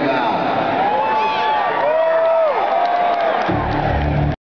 my God.